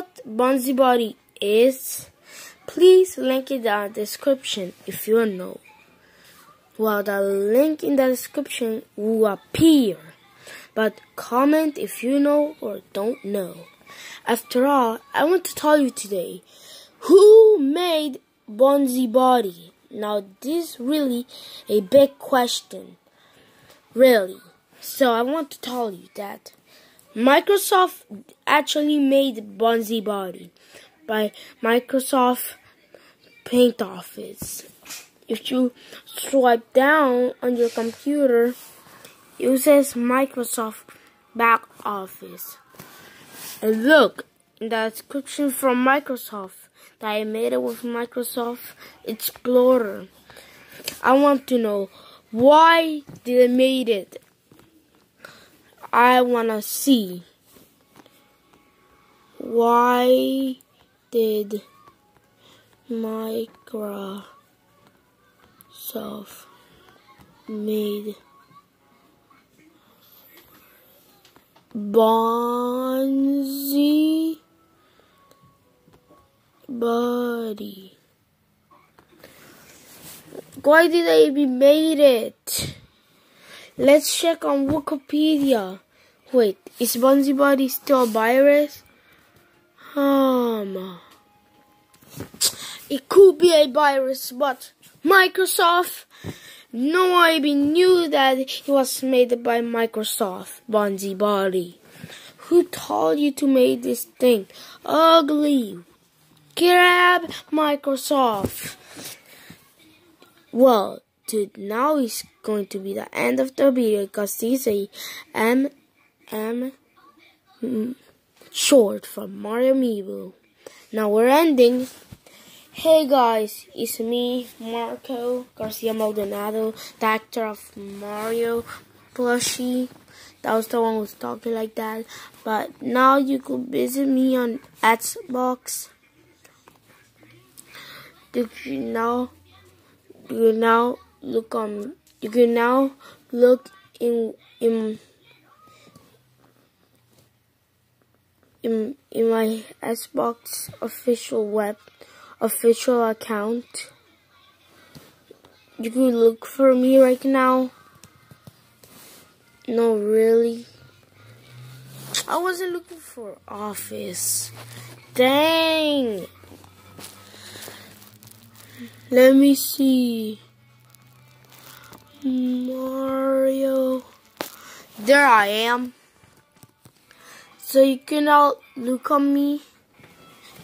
what Bonzi Buddy is? Please link it down in the description if you know. Well, the link in the description will appear. But comment if you know or don't know. After all, I want to tell you today who made Bonzi Buddy. Now, this is really a big question. Really. So, I want to tell you that Microsoft actually made Bonzi Buddy by Microsoft Paint Office. If you swipe down on your computer, it says Microsoft Back Office. And look, in the description from Microsoft that I made it with Microsoft Explorer. I want to know why they made it? I wanna see why did Microsoft made Bonzi Buddy. Why did they made it? Let's check on Wikipedia. Wait, is Bonzi Buddy still a virus? Um, it could be a virus, but Microsoft, no one even knew that it was made by Microsoft, Bonzi Buddy. Who told you to make this thing ugly? Grab Microsoft. Well, dude, now is going to be the end of the video because this is a M M short from Mario Amiibo. Now we're ending. Hey guys, it's me, Marco Garcia Maldonado, the actor of Mario plushie. That was the one who was talking like that. But now you could visit me on Xbox. Did You know? now you now look on you can now look in in in, in my Xbox official web official account. You can look for me right now. No, really. I wasn't looking for office. Dang. Let me see. Mario. There I am. So you can all look on me.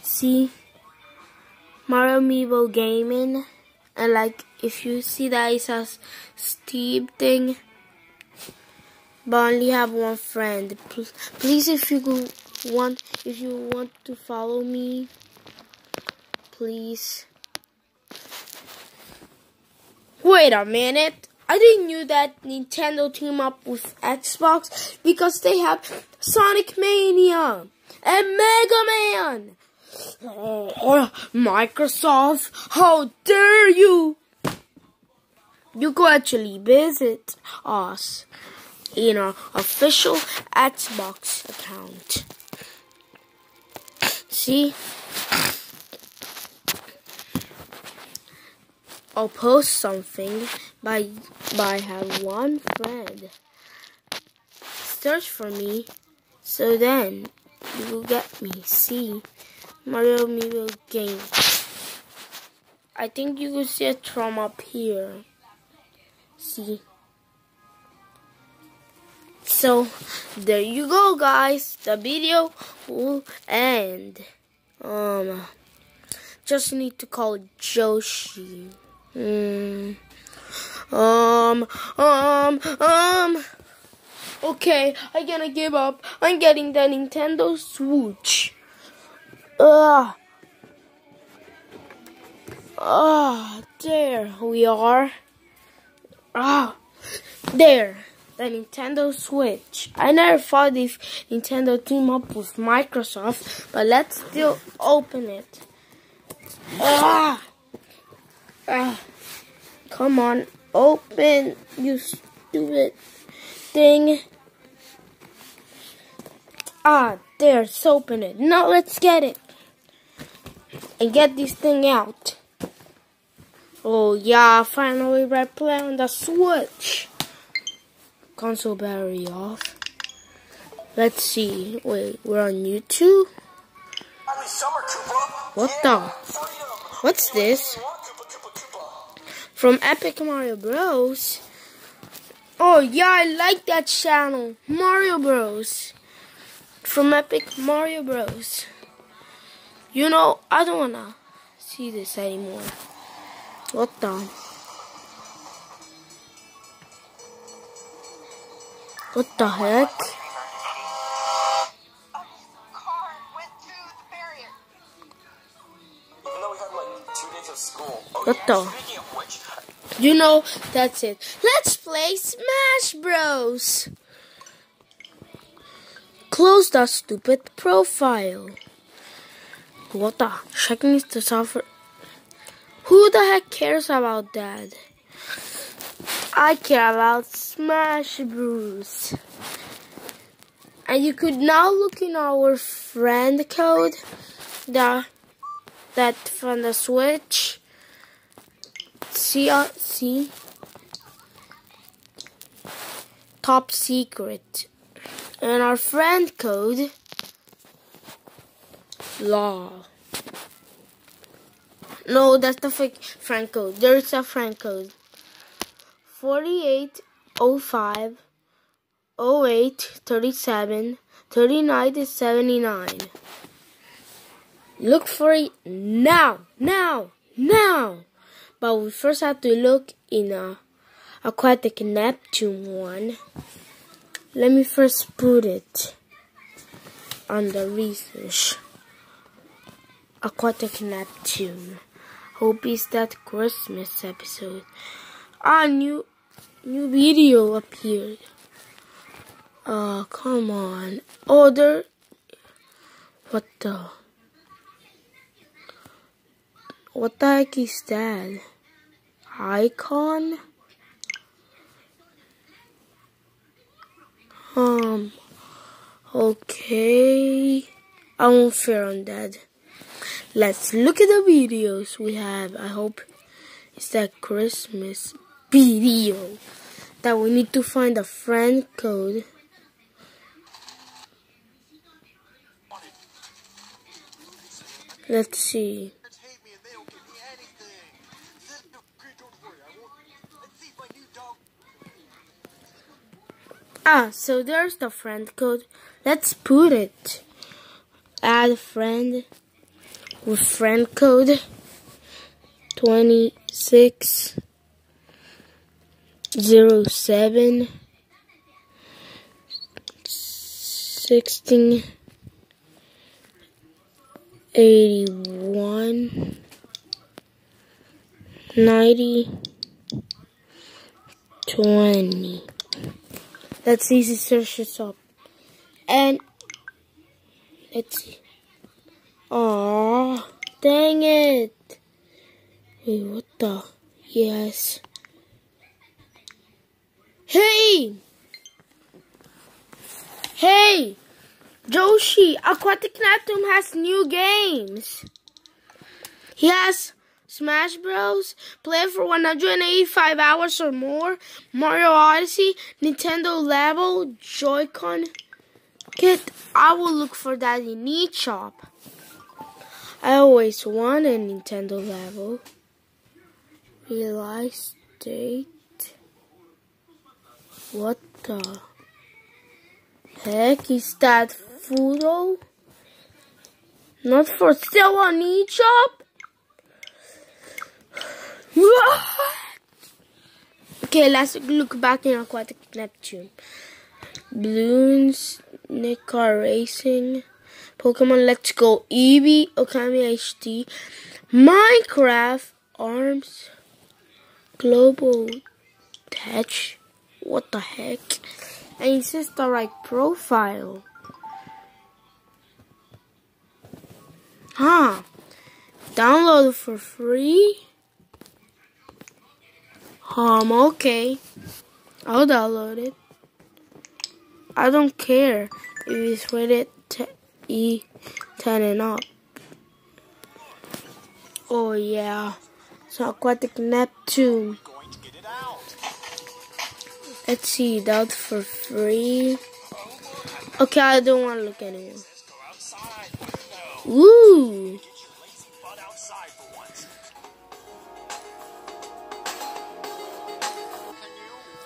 See? Mario Amiibo Gaming. And like, if you see that it says Steve thing, but I only have one friend. Please, if you want, if you want to follow me, please. Wait a minute. I didn't knew that Nintendo team up with Xbox because they have Sonic Mania and Mega Man. Oh, Microsoft, how dare you! You could actually visit us in our official Xbox account. See? I'll post something by by have one friend. Search for me so then you will get me. See Mario Amiibo game. I think you can see a from up here. See? So, there you go, guys. The video will end. Um, just need to call Joshi. Hmm. Um, um, um. Okay, I'm gonna give up. I'm getting the Nintendo Switch. Ugh. Ah, there we are. Ah, there. The Nintendo Switch. I never thought if Nintendo team up with Microsoft, but let's still open it. Ah. Ah. Come on, open, you stupid thing. Ah, there's open it. Now let's get it. And get this thing out. Oh yeah, finally right play on the Switch. Console battery off. Let's see. Wait, we're on YouTube? What the? What's this? From Epic Mario Bros. Oh yeah, I like that channel. Mario Bros from Epic Mario Bros. You know, I don't wanna see this anymore. What the? What the heck? What the? You know, that's it. Let's play Smash Bros. Close that stupid profile. What the? Checking the software. Who the heck cares about that? I care about Smash Bros. And you could now look in our friend code that that from the Switch. See, uh, see, top secret and our friend code law. No, that's the friend code. There's a friend code. 4805 08 37 39 79. Look for it now, now, now. But we first have to look in a aquatic Neptune one. Let me first put it on the research. Aquatic Neptune. Hope it's that Christmas episode. Ah, new, new video appeared. Oh, come on. Order. What the? What the heck is that? Icon? Um, okay. I won't fear on that. Let's look at the videos we have. I hope it's that Christmas video that we need to find a friend code. Let's see. Ah, so there's the friend code. Let's put it. Add friend with friend code 26 07 16 81 90 20 Let's easy search this up. And let's dang it. Wait, what the? Yes. Hey! Hey! Joshi, Aquatic Neptune has new games. He has Smash Bros. Play for 185 hours or more. Mario Odyssey, Nintendo Labo, Joy-Con kit. I will look for that in eShop. I always want a Nintendo Labo. Realize date. What the heck is that photo? Not for sale on eShop? okay, let's look back in Aquatic Neptune. Balloons, Nick Racing, Pokemon Let's Go, Eevee, Okami HD, Minecraft, Arms, Global Touch, what the heck? And it says the right profile. Huh. Download for free? Um, okay. I'll download it. I don't care if it's rated E turning up. Oh yeah. So Aquatic Neptune. Let's see, that for free. Okay, I don't want to look anymore. Woo!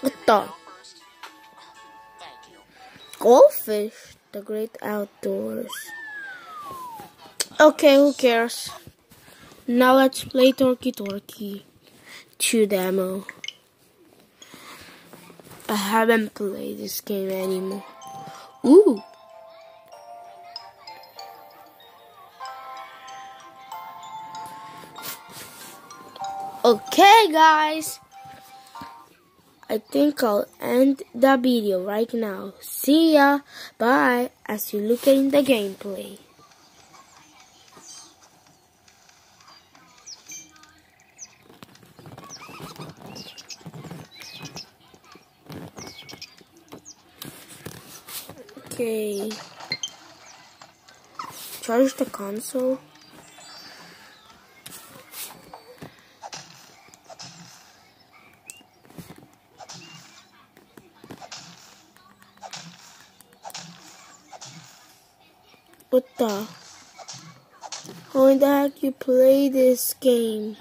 What the? Goldfish, the great outdoors. Okay, who cares? Now let's play Toki Tori 2 demo. I haven't played this game anymore. Ooh. Okay, guys. I think I'll end the video right now. See ya. Bye. As you look at the gameplay. Okay. Charge the console. How in the heck you play this game?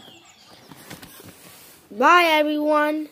Bye everyone!